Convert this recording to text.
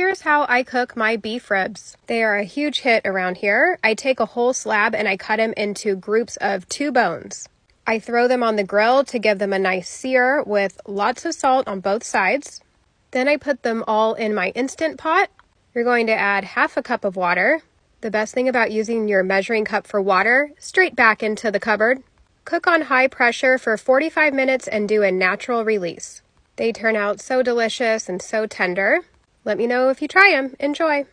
Here's how I cook my beef ribs. They are a huge hit around here. I take a whole slab and I cut them into groups of two bones. I throw them on the grill to give them a nice sear with lots of salt on both sides. Then I put them all in my Instant Pot. You're going to add half a cup of water. The best thing about using your measuring cup for water, straight back into the cupboard. Cook on high pressure for 45 minutes and do a natural release. They turn out so delicious and so tender. Let me know if you try them. Enjoy!